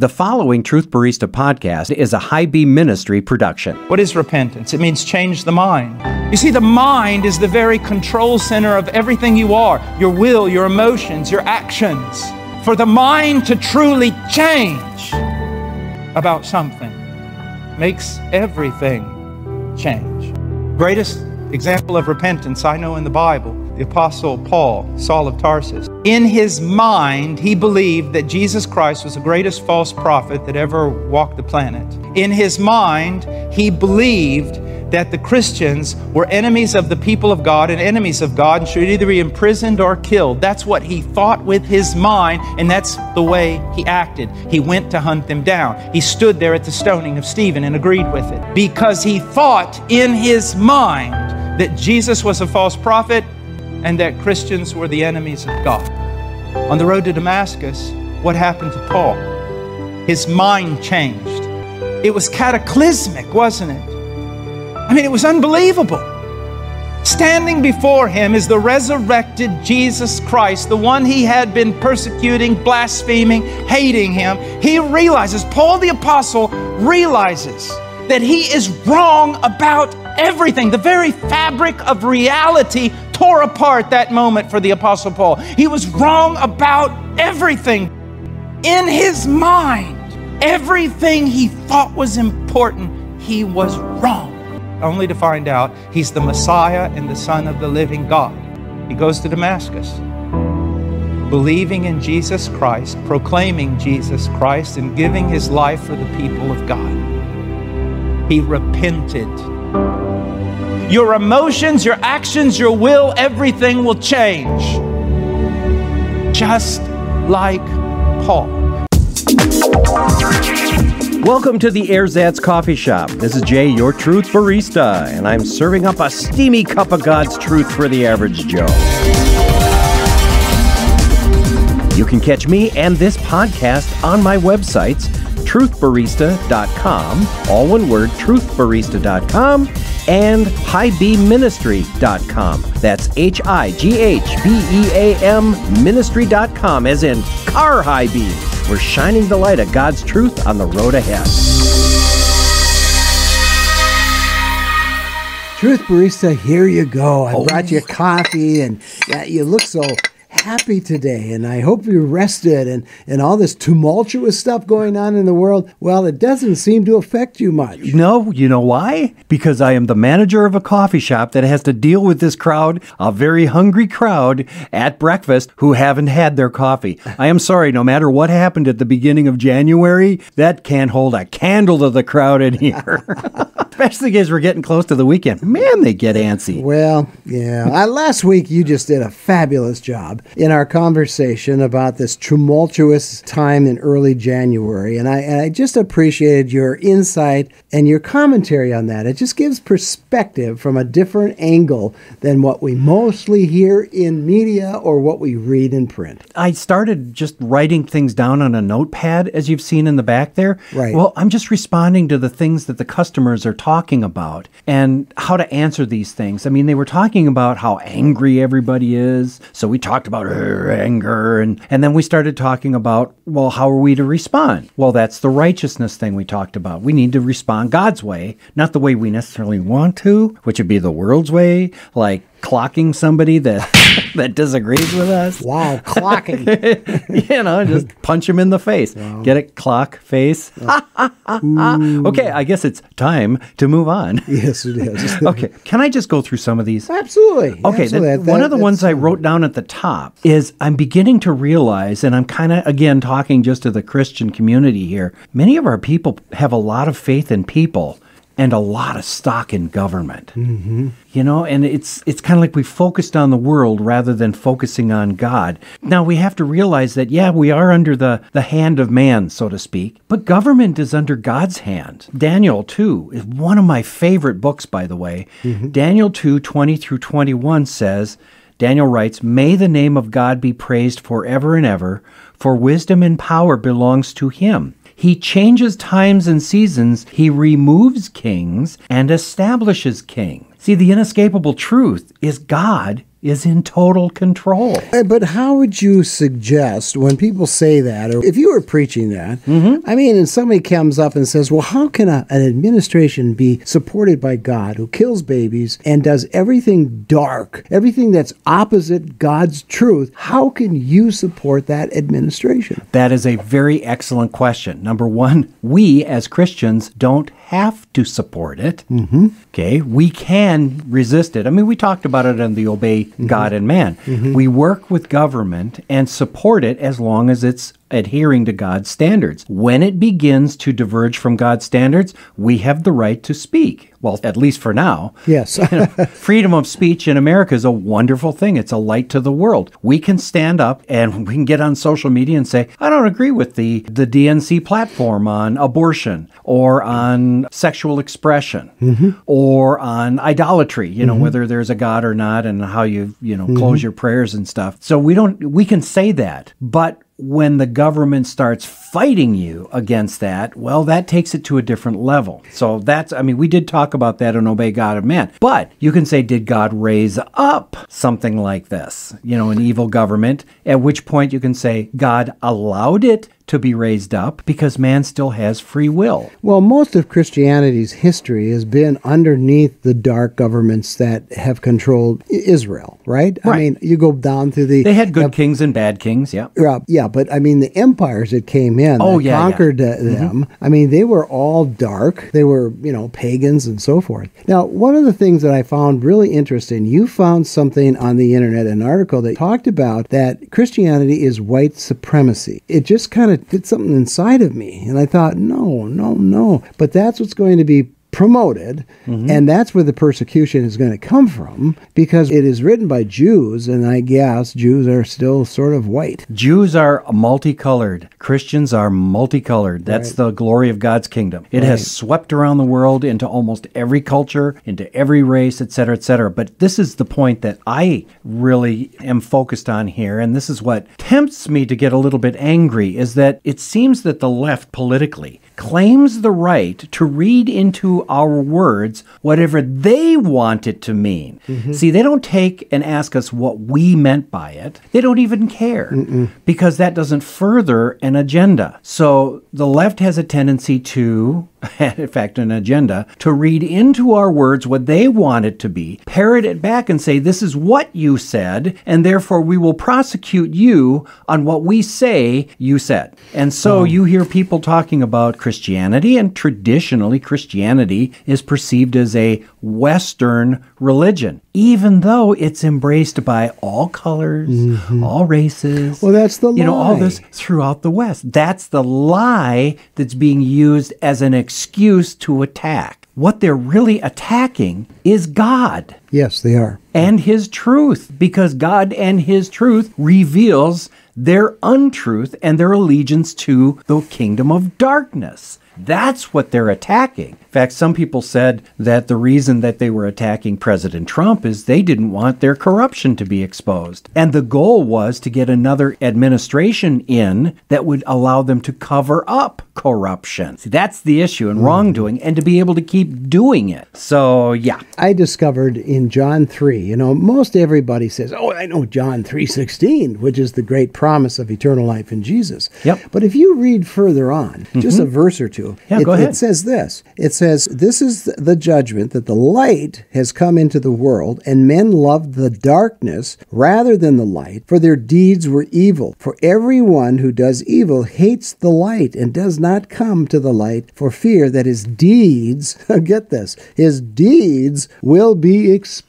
The following Truth Barista podcast is a High Beam Ministry production. What is repentance? It means change the mind. You see, the mind is the very control center of everything you are your will, your emotions, your actions. For the mind to truly change about something makes everything change. Greatest example of repentance I know in the Bible the Apostle Paul, Saul of Tarsus. In his mind, he believed that Jesus Christ was the greatest false prophet that ever walked the planet. In his mind, he believed that the Christians were enemies of the people of God and enemies of God and should either be imprisoned or killed. That's what he thought with his mind, and that's the way he acted. He went to hunt them down. He stood there at the stoning of Stephen and agreed with it because he thought in his mind that Jesus was a false prophet and that Christians were the enemies of God. On the road to Damascus, what happened to Paul? His mind changed. It was cataclysmic, wasn't it? I mean, it was unbelievable. Standing before him is the resurrected Jesus Christ, the one he had been persecuting, blaspheming, hating him. He realizes, Paul the Apostle realizes that he is wrong about everything. The very fabric of reality tore apart that moment for the Apostle Paul. He was wrong about everything. In his mind, everything he thought was important, he was wrong. Only to find out he's the Messiah and the Son of the living God. He goes to Damascus, believing in Jesus Christ, proclaiming Jesus Christ, and giving his life for the people of God. He repented your emotions, your actions, your will, everything will change. Just like Paul. Welcome to the Ersatz Coffee Shop. This is Jay, your truth barista, and I'm serving up a steamy cup of God's truth for the average Joe. You can catch me and this podcast on my websites, truthbarista.com, all one word, truthbarista.com, and highbeamministry.com. That's H I G H B E A M ministry.com, as in car high beam. We're shining the light of God's truth on the road ahead. Truth Barista, here you go. I oh. brought you coffee, and yeah, you look so happy today and I hope you're rested and, and all this tumultuous stuff going on in the world, well, it doesn't seem to affect you much. No, you know why? Because I am the manager of a coffee shop that has to deal with this crowd, a very hungry crowd at breakfast who haven't had their coffee. I am sorry, no matter what happened at the beginning of January, that can't hold a candle to the crowd in here. Especially as we're getting close to the weekend. Man, they get antsy. Well, yeah. Uh, last week, you just did a fabulous job in our conversation about this tumultuous time in early January. And I, and I just appreciated your insight and your commentary on that. It just gives perspective from a different angle than what we mostly hear in media or what we read in print. I started just writing things down on a notepad, as you've seen in the back there. Right. Well, I'm just responding to the things that the customers are talking talking about and how to answer these things. I mean, they were talking about how angry everybody is. So we talked about her anger and, and then we started talking about, well, how are we to respond? Well, that's the righteousness thing we talked about. We need to respond God's way, not the way we necessarily want to, which would be the world's way, like clocking somebody that that disagrees with us. Wow, clocking. you know, just punch him in the face. Wow. Get it? Clock face. Hmm. okay, I guess it's time to move on. Yes, it is. okay, can I just go through some of these? Absolutely. Okay, Absolutely. That, one of the ones I wrote down at the top is I'm beginning to realize, and I'm kind of again talking just to the Christian community here. Many of our people have a lot of faith in people and a lot of stock in government. Mm-hmm. You know, and it's it's kind of like we focused on the world rather than focusing on God. Now we have to realize that yeah, we are under the the hand of man, so to speak, but government is under God's hand. Daniel 2 is one of my favorite books by the way. Mm-hmm. Daniel 2 20 through 21 says Daniel writes, May the name of God be praised forever and ever, for wisdom and power belongs to him. He changes times and seasons. He removes kings and establishes kings. See, the inescapable truth is God is in total control. But how would you suggest when people say that, or if you were preaching that, I mean, and somebody comes up and says, well, how can a, an administration be supported by God who kills babies and does everything dark, everything that's opposite God's truth? How can you support that administration? That is a very excellent question. Number one, we as Christians don't have to support it. Mm-hmm. Okay, we can resist it. I mean, we talked about it in the Obey God and Man. Mm-hmm. We work with government and support it as long as it's adhering to God's standards. When it begins to diverge from God's standards, we have the right to speak. Well, at least for now. Yes. Freedom of speech in America is a wonderful thing. It's a light to the world. We can stand up and we can get on social media and say, I don't agree with the, the DNC platform on abortion or on sexual expression mm-hmm. or on idolatry, you know, mm-hmm. whether there's a God or not and how you, you know, mm-hmm. close your prayers and stuff. So we don't, we can say that. But when the government starts fighting you against that, well, that takes it to a different level. So that's, I mean, we did talk about that in Obey God and Man. But you can say, did God raise up something like this, you know, an evil government? At which point you can say, God allowed it to be raised up because man still has free will. Well, most of Christianity's history has been underneath the dark governments that have controlled Israel, right? right. I mean, you go down through the. They had good kings and bad kings, yeah. Yeah, yeah, but I mean, the empires that came in, Oh, yeah, yeah. conquered uh, them. I mean, they were all dark. They were, you know, pagans and so forth. Now, one of the things that I found really interesting, you found something on the internet, an article that talked about that Christianity is white supremacy. It just kind of did something inside of me, and I thought, no, no, no. But that's what's going to be promoted mm-hmm. and that's where the persecution is going to come from because it is written by Jews and I guess Jews are still sort of white Jews are multicolored. Christians are multicolored. That's the glory of God's kingdom. It has swept around the world into almost every culture, into every race, et cetera, et cetera. But this is the point that I really am focused on here. And this is what tempts me to get a little bit angry is that it seems that the left politically claims the right to read into our words whatever they want it to mean. Mm-hmm. See, they don't take and ask us what we meant by it. They don't even care because that doesn't further an agenda. So the left has a tendency to, in fact, an agenda, to read into our words what they want it to be, parrot it back and say, This is what you said, and therefore we will prosecute you on what we say you said. And so hmm. you hear people talking about Christianity, and traditionally, Christianity is perceived as a Western religion, even though it's embraced by all colors, mm-hmm. all races. Well, that's the You know, all this throughout the West. That's the lie that's being used as an excuse to attack. What they're really attacking is God Yes, they are. and his truth because God and his truth reveals their untruth and their allegiance to the kingdom of darkness. That's what they're attacking. In fact, some people said that the reason that they were attacking President Trump is they didn't want their corruption to be exposed. And the goal was to get another administration in that would allow them to cover up corruption. See, that's the issue and hmm. wrongdoing and to be able to keep doing it. So, yeah. I discovered in John 3, you know, most everybody says, "Oh, I know John 3:16, which is the great promise of eternal life in Jesus." Yep. But if you read further on, just a mm-hmm. verse or two, Yeah, it, go ahead. it says this. It says, "This is the judgment that the light has come into the world, and men loved the darkness rather than the light, for their deeds were evil. For everyone who does evil hates the light and does not come to the light for fear that his deeds, get this, his deeds will be exposed."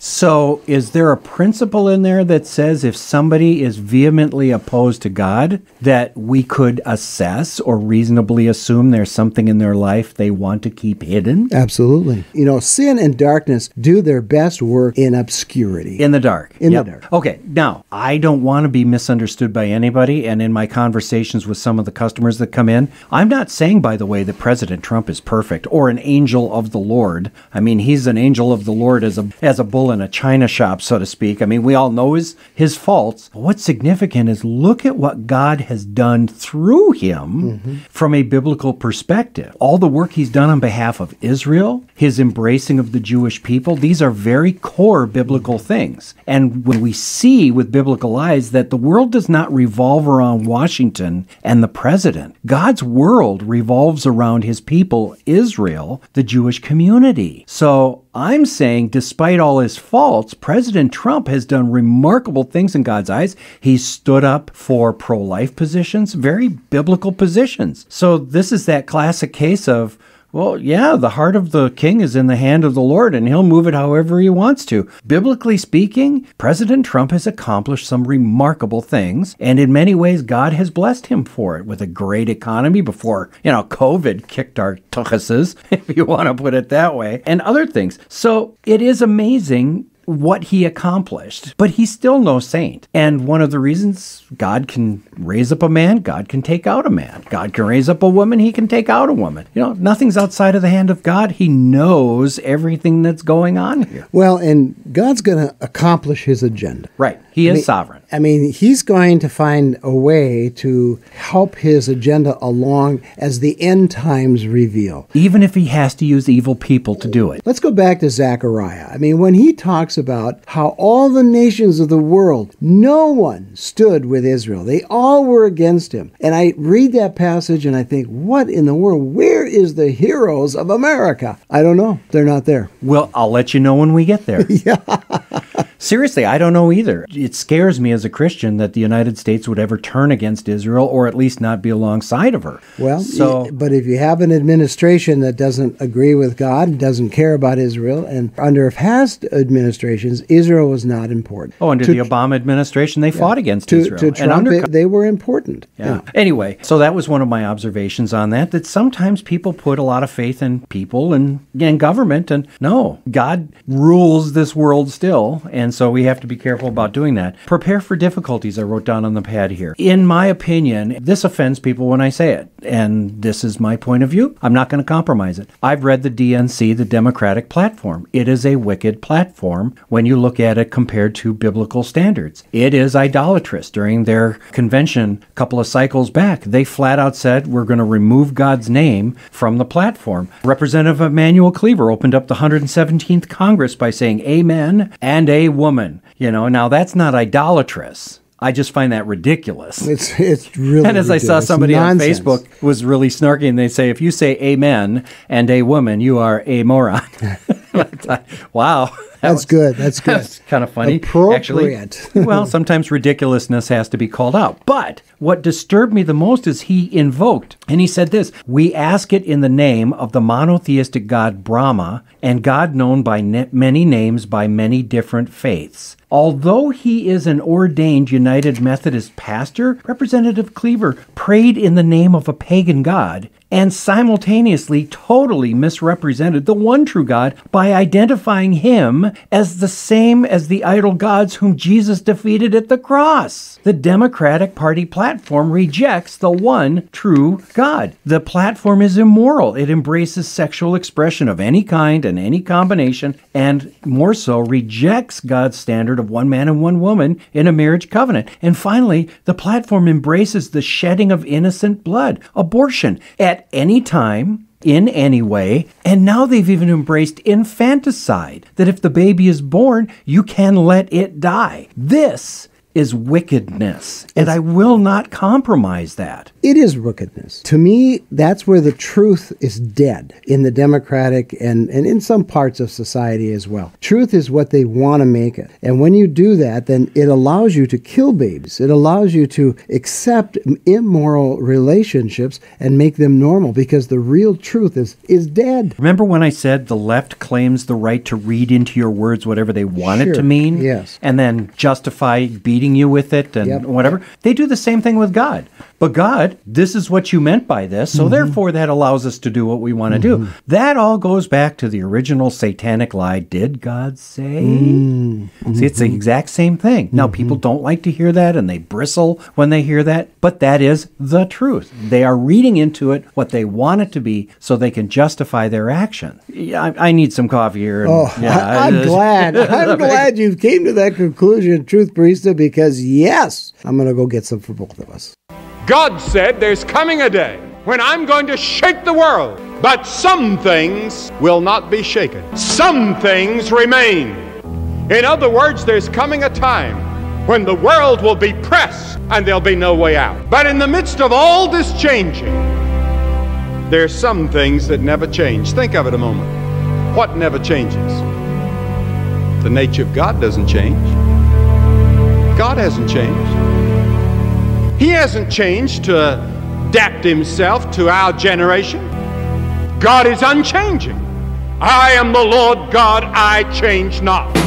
So, is there a principle in there that says if somebody is vehemently opposed to God, that we could assess or reasonably assume there's something in their life they want to keep hidden Absolutely. You know, sin and darkness do their best work in obscurity. in the dark? In the dark. Okay, now, I don't want to be misunderstood by anybody. And in my conversations with some of the customers that come in, I'm not saying, by the way, that President Trump is perfect or an angel of the Lord. I mean, he's an angel of the Lord as a, as a bull in a china shop, so to speak. I mean, we all know his, his faults. But what's significant is look at what God has done through him mm-hmm. from a biblical perspective. All the work he's done on behalf of Israel his embracing of the Jewish people, these are very core biblical things. And when we see with biblical eyes that the world does not revolve around Washington and the president, God's world revolves around his people, Israel, the Jewish community. So I'm saying, despite all his faults, President Trump has done remarkable things in God's eyes. He stood up for pro life positions, very biblical positions. So, this is that classic case of well, yeah, the heart of the king is in the hand of the Lord, and he'll move it however he wants to. Biblically speaking, President Trump has accomplished some remarkable things, and in many ways, God has blessed him for it with a great economy before, you know, COVID kicked our tuchuses, if you want to put it that way, and other things. So it is amazing what he accomplished, but he's still no saint. And one of the reasons God can raise up a man, God can take out a man. God can raise up a woman, he can take out a woman. You know, nothing's outside of the hand of God. He knows everything that's going on here. Well, and God's going to accomplish his agenda. Right. He is I mean, sovereign. I mean, he's going to find a way to help his agenda along as the end times reveal. Even if he has to use evil people to do it. Let's go back to Zechariah. I mean, when he talks about how all the nations of the world, no one stood with Israel, they all were against him. And I read that passage and I think, what in the world? Where is the heroes of America? I don't know. They're not there. Well, I'll let you know when we get there. yeah. Seriously, I don't know either. It scares me as a Christian that the United States would ever turn against Israel or at least not be alongside of her. Well, so, but if you have an administration that doesn't agree with God doesn't care about Israel, and under past administrations, Israel was not important. Oh, under to, the Obama administration, they yeah, fought against to, Israel. To Trump, under, they were important. Yeah. yeah. Anyway, so that was one of my observations on that, that sometimes people put a lot of faith in people and, and government, and no, God rules this world still, and so we have to be careful about doing that. Prepare for difficulties, I wrote down on the pad here. In my opinion, this offends people when I say it, and this is my point of view. I'm not going to compromise it. I've read the DNC, the Democratic platform. It is a wicked platform when you look at it compared to biblical standards. It is idolatrous. During their convention a couple of cycles back, they flat out said, We're going to remove God's name from the platform. Representative Emanuel Cleaver opened up the 117th Congress by saying, Amen and a woman. You know, now that's not idolatrous. I just find that ridiculous. It's it's really and as ridiculous. I saw somebody Nonsense. on Facebook was really snarky, and they say if you say amen and a woman, you are a moron. wow. That that's was, good. That's good. That's kind of funny. Actually, well, sometimes ridiculousness has to be called out. But what disturbed me the most is he invoked, and he said this We ask it in the name of the monotheistic God Brahma, and God known by ne- many names by many different faiths. Although he is an ordained United Methodist pastor, Representative Cleaver prayed in the name of a pagan god and simultaneously totally misrepresented the one true God by identifying him as the same as the idol gods whom Jesus defeated at the cross. The Democratic Party platform rejects the one true God. The platform is immoral. It embraces sexual expression of any kind and any combination, and more so, rejects God's standard of one man and one woman in a marriage covenant. And finally, the platform embraces the shedding of innocent blood, abortion, at any time, in any way, and now they've even embraced infanticide that if the baby is born, you can let it die. This is wickedness, and I will not compromise that. It is wickedness. To me, that's where the truth is dead in the democratic and, and in some parts of society as well. Truth is what they want to make it. And when you do that, then it allows you to kill babies. It allows you to accept immoral relationships and make them normal because the real truth is, is dead. Remember when I said the left claims the right to read into your words whatever they want sure. it to mean? Yes. And then justify beating you with it and Yep. whatever. They do the same thing with God. But God, this is what you meant by this, so mm-hmm. therefore that allows us to do what we want to do. Mm-hmm. That all goes back to the original satanic lie. Did God say? Mm-hmm. See, it's the exact same thing. Now, people don't like to hear that and they bristle when they hear that, but that is the truth. They are reading into it what they want it to be so they can justify their action. Yeah, I, I need some coffee here. and- Oh, yeah, I, am glad. I'm glad you came to that conclusion, Truth Barista, because yes, I'm going to go get some for both of us. God said there's coming a day when I'm going to shake the world. But some things will not be shaken, some things remain. In other words, there's coming a time when the world will be pressed and there'll be no way out. But in the midst of all this changing, there's some things that never change. Think of it a moment. What never changes? The nature of God doesn't change. God hasn't changed. He hasn't changed to adapt himself to our generation. God is unchanging. I am the Lord God, I change not.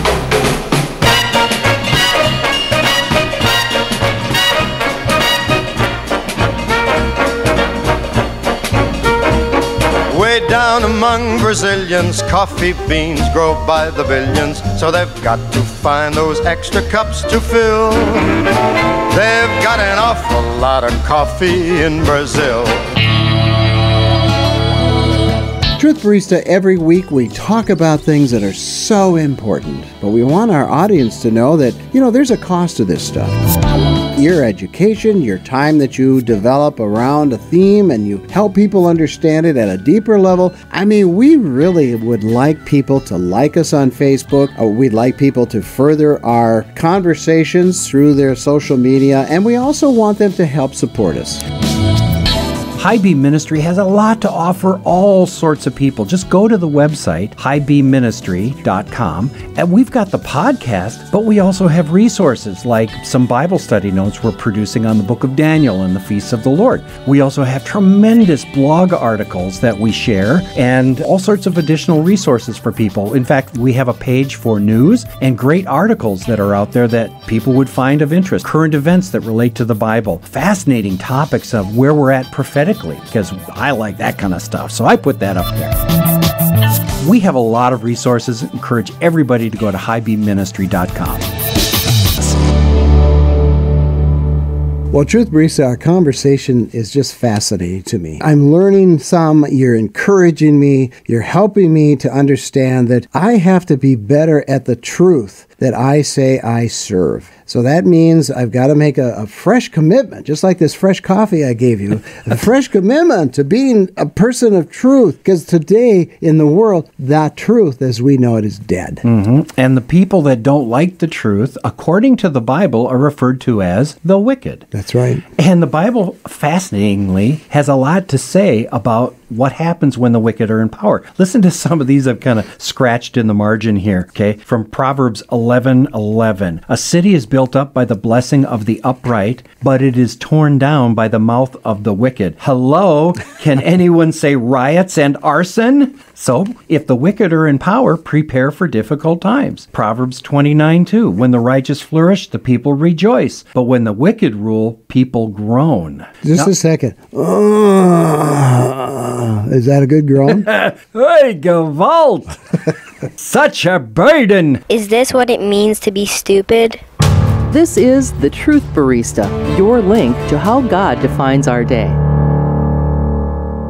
Down among Brazilians, coffee beans grow by the billions, so they've got to find those extra cups to fill. They've got an awful lot of coffee in Brazil. Truth Barista, every week we talk about things that are so important, but we want our audience to know that, you know, there's a cost to this stuff. Your education, your time that you develop around a theme and you help people understand it at a deeper level. I mean, we really would like people to like us on Facebook. Uh, we'd like people to further our conversations through their social media, and we also want them to help support us. High Beam Ministry has a lot to offer all sorts of people. Just go to the website, highbeamministry.com, and we've got the podcast, but we also have resources like some Bible study notes we're producing on the book of Daniel and the feasts of the Lord. We also have tremendous blog articles that we share and all sorts of additional resources for people. In fact, we have a page for news and great articles that are out there that people would find of interest, current events that relate to the Bible, fascinating topics of where we're at prophetically because I like that kind of stuff. So I put that up there. We have a lot of resources. Encourage everybody to go to highbeamministry.com. Well, Truth Barista, our conversation is just fascinating to me. I'm learning some, you're encouraging me, you're helping me to understand that I have to be better at the truth that I say I serve. So that means I've got to make a, a, fresh commitment, just like this fresh coffee I gave you, a fresh commitment to being a person of truth. Because today in the world, that truth as we know it is dead. Mm-hmm. And the people that don't like the truth, according to the Bible, are referred to as the wicked. That's right. And the Bible, fascinatingly, has a lot to say about what happens when the wicked are in power. Listen to some of these I've kind of scratched in the margin here, okay? From Proverbs 11 11. A city is built up by the blessing of the upright, but it is torn down by the mouth of the wicked. Hello? Can anyone say riots and arson? So, if the wicked are in power, prepare for difficult times. Proverbs 29 2. When the righteous flourish, the people rejoice, but when the wicked rule, people groan. Just now, a second. Uh, Uh, is that a good groan? hey, Gewalt! Such a burden! Is this what it means to be stupid? This is The Truth Barista, your link to how God defines our day.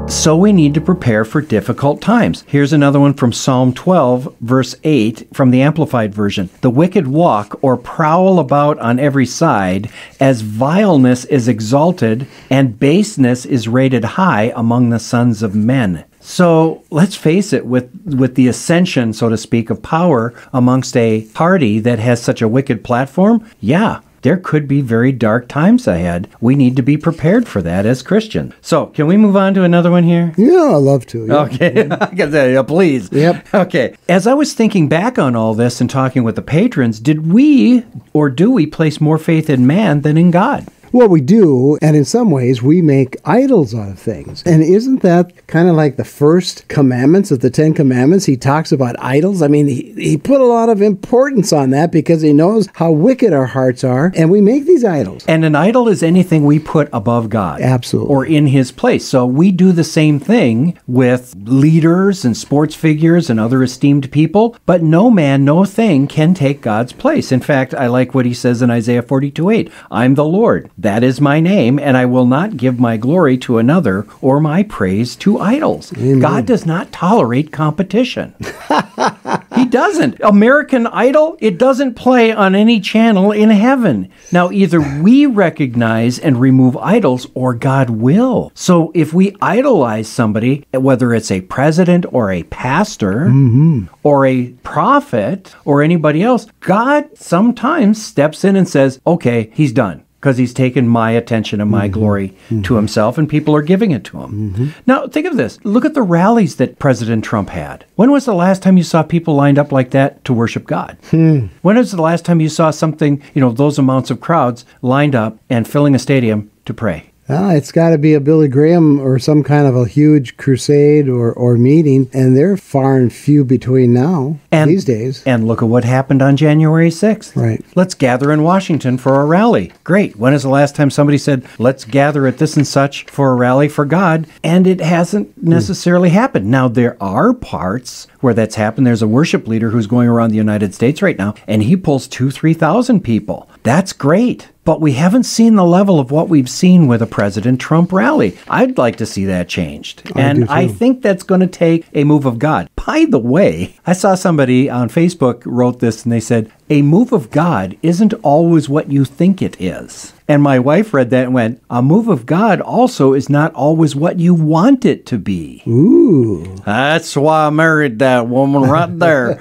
So we need to prepare for difficult times. Here's another one from Psalm 12, verse 8, from the Amplified Version. The wicked walk or prowl about on every side as vileness is exalted and baseness is rated high among the sons of men. So let's face it, with, with the ascension, so to speak, of power amongst a party that has such a wicked platform, yeah, there could be very dark times ahead. We need to be prepared for that as Christians. So, can we move on to another one here? Yeah, I'd love to. Yeah. Okay, say, uh, yeah, please. Yep. Okay. As I was thinking back on all this and talking with the patrons, did we or do we place more faith in man than in God? Well, we do, and in some ways, we make idols out of things. And isn't that kind of like the first commandments of the Ten Commandments? He talks about idols. I mean, he, he put a lot of importance on that because he knows how wicked our hearts are, and we make these idols. And an idol is anything we put above God. Absolutely. Or in his place. So we do the same thing with leaders and sports figures and other esteemed people, but no man, no thing can take God's place. In fact, I like what he says in Isaiah 42 8 I'm the Lord That is my name, and I will not give my glory to another or my praise to idols. God does not tolerate competition. he doesn't. American Idol, it doesn't play on any channel in heaven. Now, either we recognize and remove idols or God will. So if we idolize somebody, whether it's a president or a pastor mm-hmm. or a prophet or anybody else, God sometimes steps in and says, okay, he's done. Because he's taken my attention and my mm-hmm. glory to mm-hmm. himself, and people are giving it to him. Mm-hmm. Now, think of this. Look at the rallies that President Trump had. When was the last time you saw people lined up like that to worship God? Hmm. When was the last time you saw something, you know, those amounts of crowds lined up and filling a stadium to pray? Ah, it's got to be a Billy Graham or some kind of a huge crusade or, or meeting, and they're far and few between now And these days. And look at what happened on January 6th. Right. Let's gather in Washington for a rally. Great. When is the last time somebody said, let's gather at this and such for a rally for God? And it hasn't necessarily happened. Now, there are parts where that's happened. There's a worship leader who's going around the United States right now, and he pulls two, 3,000 people. That's great. But we haven't seen the level of what we've seen with a President Trump rally. I'd like to see that changed. and I think that's going to take a move of God. By the way, I saw somebody on Facebook wrote this and they said, A move of God isn't always what you think it is. And my wife read that and went, A move of God also is not always what you want it to be. Ooh. That's why I married that woman right there.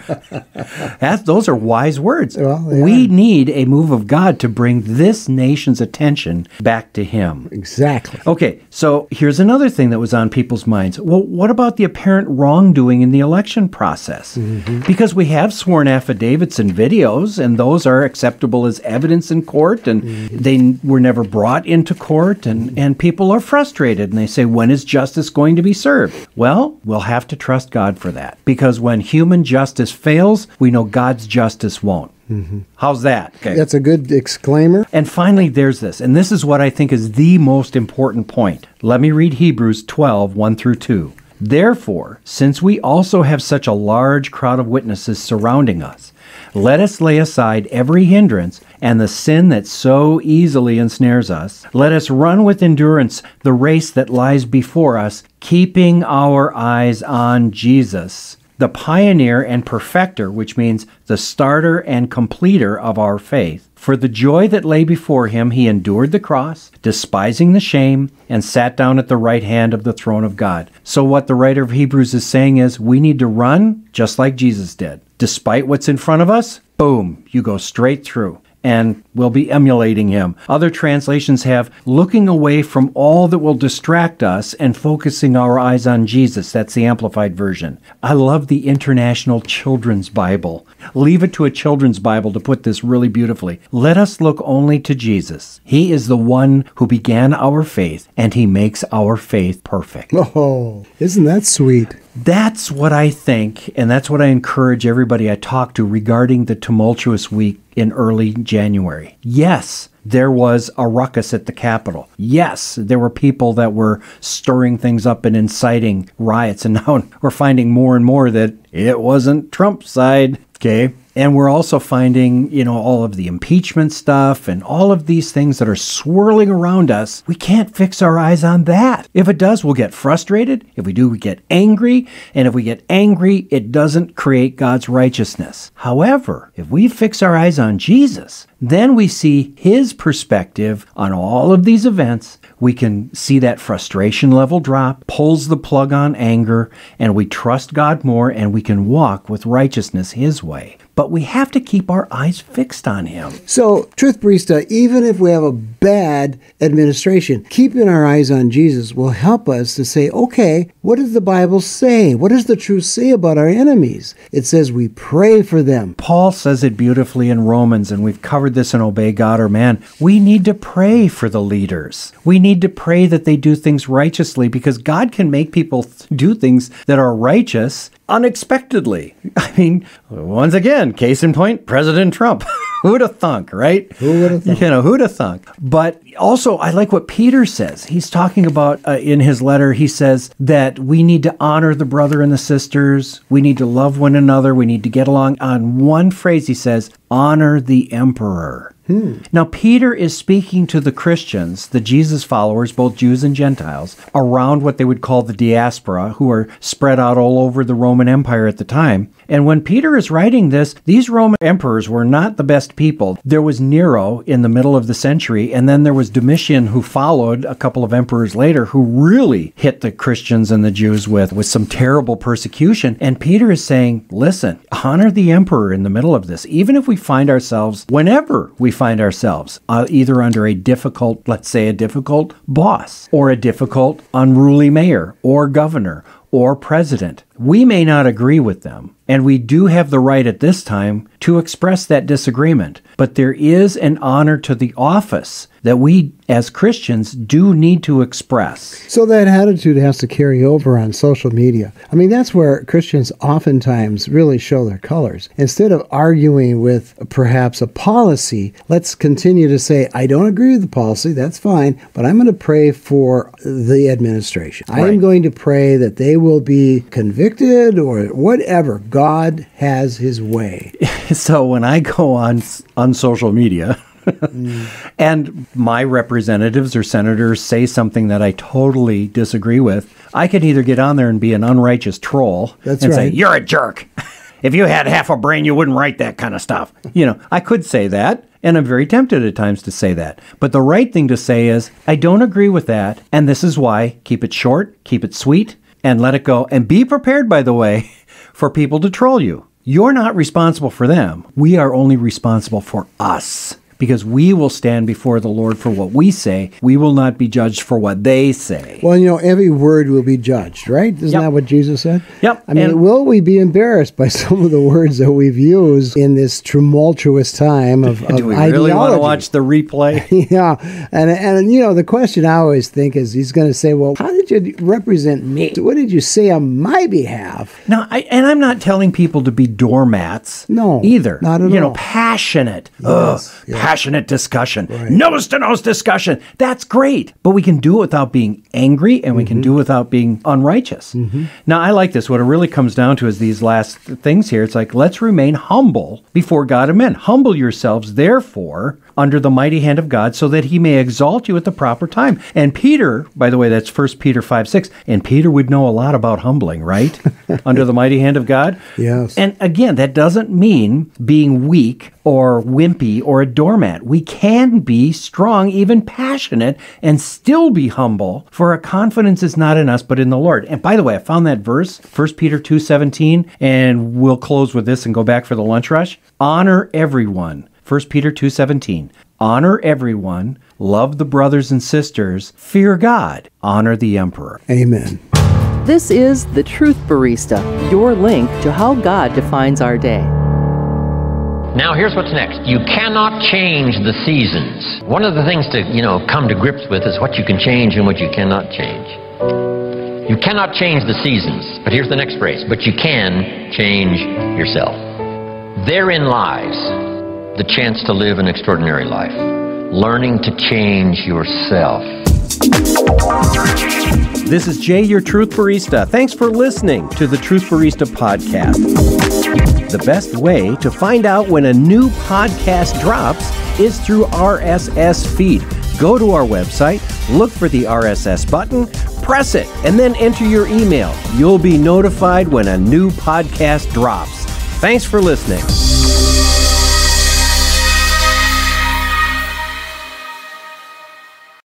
That's, those are wise words. Well, they we need a move of God to bring this nation's attention back to Him. Exactly. Okay, so here's another thing that was on people's minds. Well, what about the apparent wrongdoing in the election process? Mm-hmm. Because we have sworn affidavits and videos, and those are acceptable as evidence in court, and they were never brought into court, and, and people are frustrated, and they say, when is justice going to be served? Well, we'll have to trust God for that, because when human justice fails, we know God's justice won't. Mm-hmm. How's that? Okay. That's a good exclaimer. And finally, there's this, and this is what I think is the most important point. Let me read Hebrews 12, 1 through 2. Therefore, since we also have such a large crowd of witnesses surrounding us, let us lay aside every hindrance and the sin that so easily ensnares us. Let us run with endurance the race that lies before us, keeping our eyes on Jesus the pioneer and perfecter, which means the starter and completer of our faith. For the joy that lay before him, he endured the cross, despising the shame, and sat down at the right hand of the throne of God. So, what the writer of Hebrews is saying is we need to run just like Jesus did. Despite what's in front of us, boom, you go straight through and we'll be emulating him. Other translations have looking away from all that will distract us and focusing our eyes on Jesus. That's the Amplified Version. I love the International Children's Bible. Leave it to a children's Bible to put this really beautifully. Let us look only to Jesus. He is the one who began our faith, and he makes our faith perfect. Oh, isn't that sweet? That's what I think, and that's what I encourage everybody I talk to regarding the tumultuous week in early January. Yes, there was a ruckus at the Capitol. Yes, there were people that were stirring things up and inciting riots, and now we're finding more and more that it wasn't Trump's side. Okay. And we're also finding, you know, all of the impeachment stuff and all of these things that are swirling around us. We can't fix our eyes on that. If it does, we'll get frustrated. If we do, we get angry. And if we get angry, it doesn't create God's righteousness. However, if we fix our eyes on Jesus, then we see his perspective on all of these events. We can see that frustration level drop, pulls the plug on anger, and we trust God more and we can walk with righteousness his way. But we have to keep our eyes fixed on him. So, Truth Barista, even if we have a bad administration, keeping our eyes on Jesus will help us to say, okay, what does the Bible say? What does the truth say about our enemies? It says we pray for them. Paul says it beautifully in Romans, and we've covered this in Obey God or Man. We need to pray for the leaders. We need to pray that they do things righteously because God can make people do things that are righteous unexpectedly. I mean, once again, case in point, President Trump. who'd have thunk, right? Who would have thunk? You know, who'd have thunk? But also, I like what Peter says. He's talking about uh, in his letter, he says that we need to honor the brother and the sisters. We need to love one another. We need to get along. On one phrase, he says, honor the emperor. Now, Peter is speaking to the Christians, the Jesus followers, both Jews and Gentiles, around what they would call the diaspora, who are spread out all over the Roman Empire at the time. And when Peter is writing this, these Roman emperors were not the best people. There was Nero in the middle of the century, and then there was Domitian, who followed a couple of emperors later, who really hit the Christians and the Jews with, with some terrible persecution. And Peter is saying, listen, honor the emperor in the middle of this, even if we find ourselves, whenever we find ourselves, uh, either under a difficult, let's say, a difficult boss, or a difficult, unruly mayor, or governor, or president. We may not agree with them, and we do have the right at this time to express that disagreement. But there is an honor to the office that we as Christians do need to express. So that attitude has to carry over on social media. I mean, that's where Christians oftentimes really show their colors. Instead of arguing with perhaps a policy, let's continue to say, I don't agree with the policy, that's fine, but I'm going to pray for the administration. I am going to pray that they will be convicted or whatever. God has his way. So when I go on on social media and my representatives or senators say something that I totally disagree with, I can either get on there and be an unrighteous troll That's and say. You're a jerk. if you had half a brain, you wouldn't write that kind of stuff. You know, I could say that. And I'm very tempted at times to say that. But the right thing to say is, I don't agree with that. And this is why. Keep it short, keep it sweet, and let it go. And be prepared, by the way, for people to troll you. You're not responsible for them. We are only responsible for us. Because we will stand before the Lord for what we say. We will not be judged for what they say. Well, you know, every word will be judged, right? Isn't Yep. that what Jesus said? Yep, I mean, and- will we be embarrassed by some of the words that we've used in this tumultuous time of, of Do we really want to watch the replay? yeah, and and you know the question I always think is he's going to say, "Well, how did you represent me? What did you say on my behalf?" Now, I, and I'm not telling people to be doormats. No, either. not at you know, passionate, Yes, Ugh, yes. Passionate discussion, nose to nose discussion. That's great, but we can do it without being angry, and we Mm-hmm. can do it without being unrighteous. Now, I like this. What it really comes down to is these last things here. It's like let's remain humble before God and men. Humble yourselves, therefore, under the mighty hand of God, so that He may exalt you at the proper time. And Peter, by the way, that's First Peter five six, and Peter would know a lot about humbling, right? under the mighty hand of God. Yes. And again, that doesn't mean being weak or wimpy or a doormat. We can be strong, even passionate, and still be humble, for our confidence is not in us, but in the Lord. And by the way, I found that verse, 1 Peter 2.17, and we'll close with this and go back for the lunch rush. Honor everyone. 1 Peter 2.17. Honor everyone. Love the brothers and sisters. Fear God. Honor the emperor. Amen. This is The Truth Barista, your link to how God defines our day. Now here's what's next. You cannot change the seasons. One of the things to, you know, come to grips with is what you can change and what you cannot change. You cannot change the seasons, but here's the next phrase, but you can change yourself. Therein lies the chance to live an extraordinary life. Learning to change yourself. This is Jay, your Truth Barista. Thanks for listening to the Truth Barista podcast. The best way to find out when a new podcast drops is through RSS feed. Go to our website, look for the RSS button, press it, and then enter your email. You'll be notified when a new podcast drops. Thanks for listening.